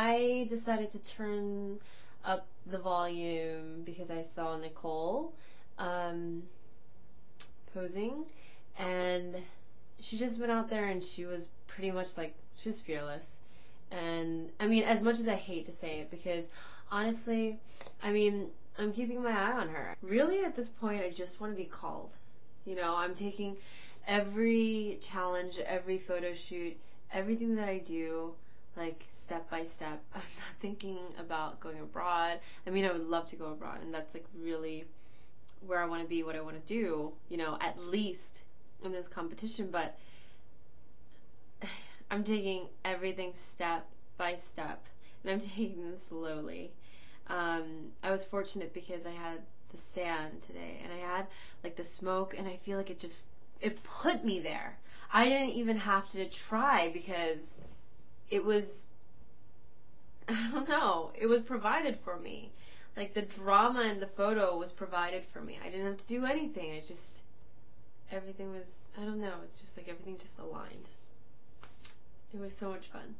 I decided to turn up the volume because I saw Nicole um, posing, and she just went out there and she was pretty much like she was fearless. And I mean, as much as I hate to say it, because honestly, I mean, I'm keeping my eye on her. Really, at this point, I just want to be called. You know, I'm taking every challenge, every photo shoot, everything that I do, like step by step. I'm not thinking about going abroad. I mean, I would love to go abroad, and that's like really where I want to be, what I want to do, you know, at least in this competition, but I'm taking everything step by step, and I'm taking them slowly. Um, I was fortunate because I had the sand today, and I had like the smoke, and I feel like it just it put me there. I didn't even have to try because it was I don't know, it was provided for me. Like the drama in the photo was provided for me. I didn't have to do anything. I just everything was I don't know, it's just like everything just aligned. It was so much fun.